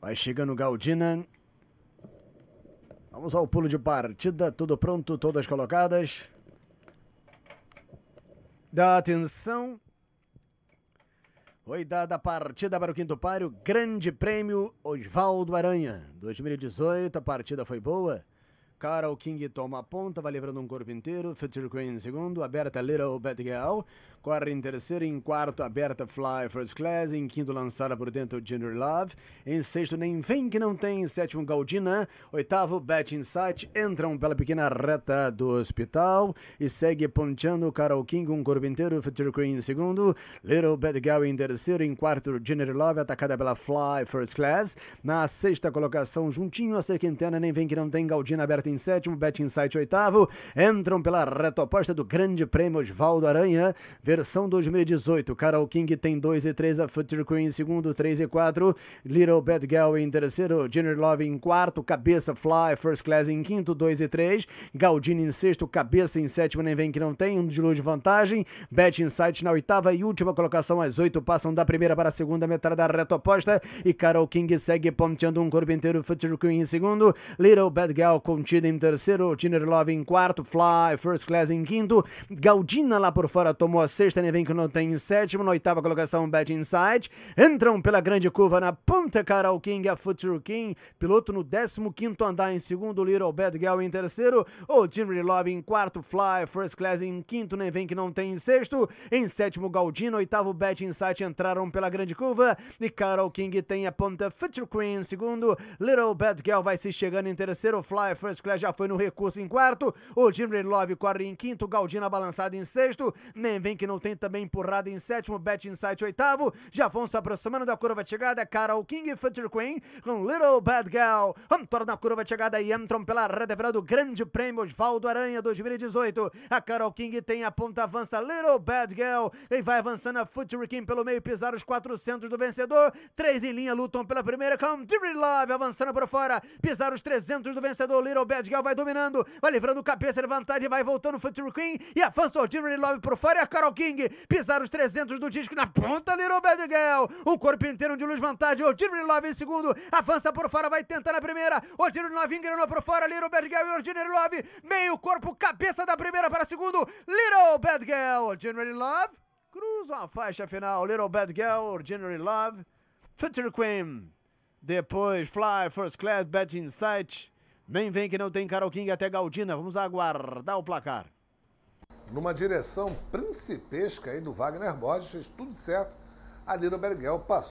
Vai chegando Galdina. Vamos ao pulo de partida. Tudo pronto, todas colocadas. Dá atenção. Foi dada a partida para o quinto páreo. Grande prêmio Osvaldo Aranha. 2018, a partida foi boa. Carol King toma a ponta, vai livrando um corpo inteiro. Future Queen em segundo, aberta Little Bad Girl. Corre em terceiro, em quarto, aberta Fly First Class. Em quinto, lançada por dentro Junior Love. Em sexto, Nem Vem Que Não Tem. Em sétimo, Galdina. Oitavo, Bet Insight. Entram pela pequena reta do hospital. E segue ponteando Carol King, um corpo inteiro. Future Queen em segundo. Little Bad Girl em terceiro. Em quarto, Junior Love, atacada pela Fly First Class. Na sexta colocação, juntinho a ser quintana. Nem Vem Que Não Tem. Galdina aberta em sétimo, Bet Insight oitavo, entram pela reta oposta do Grande Prêmio Osvaldo Aranha, versão 2018. Carol King tem 2 e 3, a Future Queen em segundo, 3 e 4, Little Bad Girl em terceiro, Junior Love em quarto, Cabeça Fly, First Class em quinto, 2 e 3, Galdini em sexto, Cabeça em sétimo, nem vem que não tem, um luz de vantagem, Bet Insight na oitava e última colocação, as oito passam da primeira para a segunda metade da reta oposta. E Carol King segue ponteando um corpo inteiro, Future Queen em segundo, Little Bad Girl contida em terceiro, Tiner Love em quarto, Fly, First Class em quinto, Galdina lá por fora tomou a sexta, não tem em sétimo, na oitava colocação, Bet Inside, entram pela grande curva na ponta, Carol King, a Future King, piloto no décimo quinto andar em segundo, Little Bad Girl em terceiro, o Tiner Love em quarto, Fly, First Class em quinto, que não tem em sexto, em sétimo, Galdina, oitavo, Bet Inside. Entraram pela grande curva, e Carol King tem a ponta, Future Queen em segundo, Little Bad Girl vai se chegando em terceiro, Fly, First Class já foi no recurso em quarto. O Jimmy Love corre em quinto. Galdina balançada em sexto. Que não tem também empurrada em sétimo. Bet Insight oitavo. Já vão se aproximando da curva de chegada. Carol King e Future Queen com Little Bad Girl. Antônio na curva de chegada e entram pela reta final do Grande Prêmio Osvaldo Aranha 2018. A Carol King tem a ponta avança. Little Bad Girl. E vai avançando a Future King pelo meio. Pisar os 400 do vencedor. Três em linha lutam pela primeira com Jimmy Love avançando por fora. Pisar os 300 do vencedor. Little Bad Girl vai dominando, vai livrando cabeça de vantagem, vai voltando o Future Queen e avança o Jimmy Love por fora e a Carol King pisar os 300 do disco na ponta, Little Bad Girl, o corpo inteiro de luz vantagem, o Jimmy Love em segundo, avança por fora, vai tentar na primeira, o Jimmy Love engrenou por fora, Little Bad Girl e o Jimmy Love, meio corpo, cabeça da primeira para segundo, Little Bad Girl, Jimmy Love, cruza a faixa final, Little Bad Girl, Jimmy Love, Future Queen, depois Fly, First Class, Bad Insight, nem vem que não tem Carol King até Galdina. Vamos aguardar o placar. Numa direção principesca aí do Wagner Borges, fez tudo certo. A Lino Berguel passou.